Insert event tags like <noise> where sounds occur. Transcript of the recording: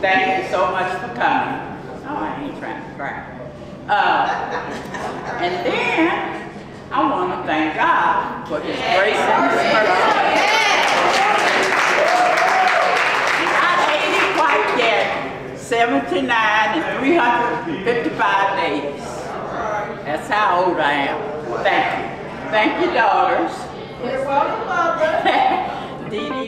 Thank you so much for coming. Oh, I ain't trying to cry. Uh, and then I want to thank God for His grace and His mercy. Not 80 quite yet, 79 and 355 days. That's how old I am. Thank you. Thank you, daughters. You're welcome, Mother. <laughs> Dee Dee.